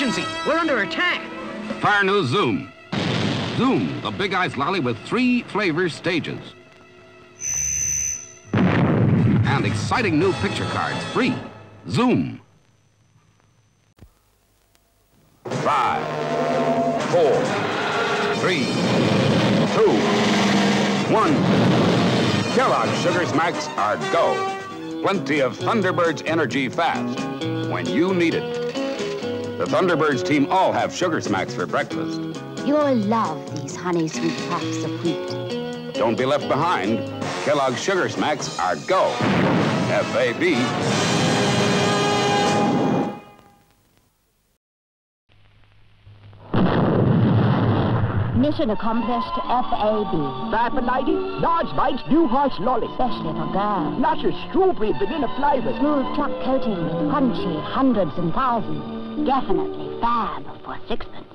Emergency! We're under attack! Fire new Zoom. Zoom, the Big Ice Lolly with three flavor stages. And exciting new picture cards, free. Zoom. Five, four, three, two, one. Kellogg's Sugar Smacks are go. Plenty of Thunderbirds energy fast when you need it. The Thunderbirds team all have Sugar Smacks for breakfast. You'll love these honey sweet puffs of wheat. Don't be left behind. Kellogg's Sugar Smacks are go. F-A-B. Mission accomplished, FAB. Rapid lady, large bites, new horse lolly. Especially for girls. Luscious strawberry vanilla flavors. Smooth choc coating, crunchy, hundreds and thousands. Definitely fab for sixpence.